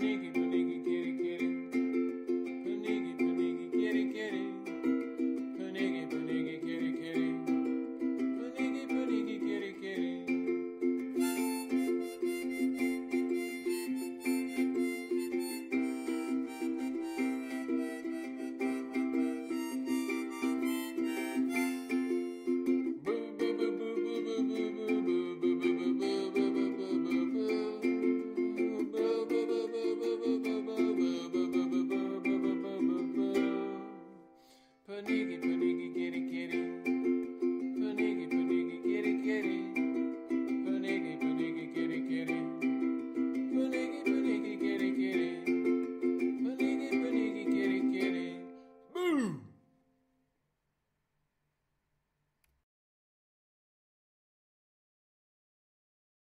niggy, niggy, nigga, nigga, get it.